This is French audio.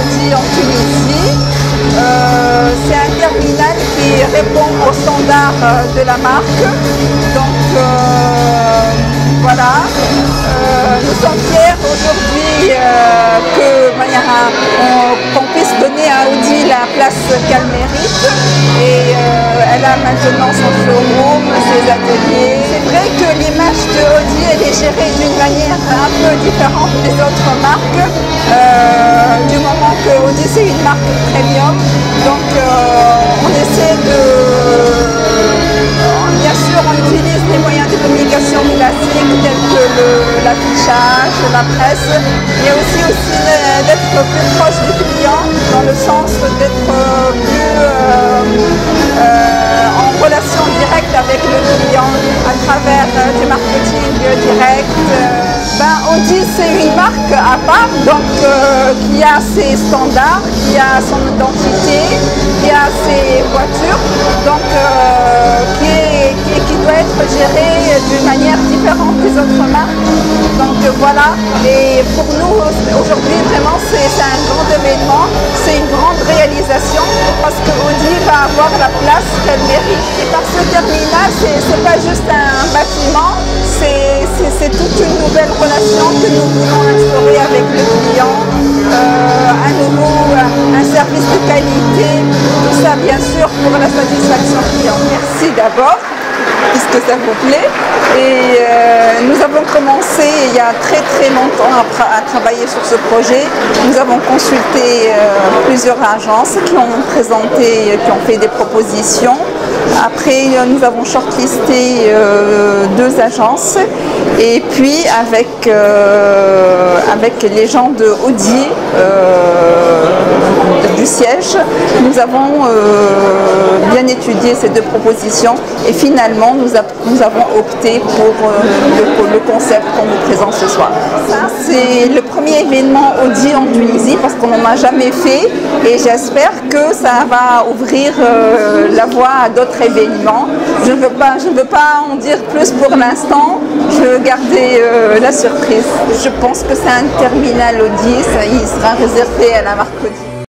euh, en Tunisie. Euh, c'est un terminal qui répond aux standards de la marque. Donc voilà, nous sommes fiers aujourd'hui qu'on puisse donner à Audi la place qu'elle mérite. Et elle a maintenant son showroom, ses ateliers. C'est vrai que l'image de Audi elle est gérée d'une manière un peu différente des autres marques. Premium, donc euh, on essaie de... Bien sûr on utilise les moyens de communication classiques tels que l'affichage, la presse, mais aussi, aussi d'être plus C'est une marque à part donc euh, qui a ses standards, qui a son identité, qui a ses voitures, donc euh, qui, qui, doit être gérée d'une manière différente des autres marques. Donc euh, voilà, et pour nous aujourd'hui vraiment c'est un grand événement, c'est une grande réalisation parce que Audi va avoir la place qu'elle mérite. Et par ce terminal, c'est pas juste un bâtiment, c'est toute une nouvelle relation que nous voulons instaurer avec le client, euh, un nouveau, un service de qualité, tout ça bien sûr pour la satisfaction client. Merci d'abord puisque ça vous plaît. Et euh, nous avons commencé il y a très très longtemps à, travailler sur ce projet. Nous avons consulté euh, plusieurs agences qui ont présenté, qui ont fait des propositions. Après, nous avons shortlisté euh, deux agences et puis avec, avec les gens de Audi du nous avons bien étudié ces deux propositions et finalement nous, avons opté pour euh, le, concept qu'on vous présente ce soir. Ça c'est le premier événement Audi en Tunisie parce qu'on n'en a jamais fait et j'espère que ça va ouvrir euh, la voie à d'autres événements. Je ne veux pas, en dire plus pour l'instant, je veux garder euh, la surprise. Je pense que c'est un terminal Audi, ça, il sera réservé à la marque Audi.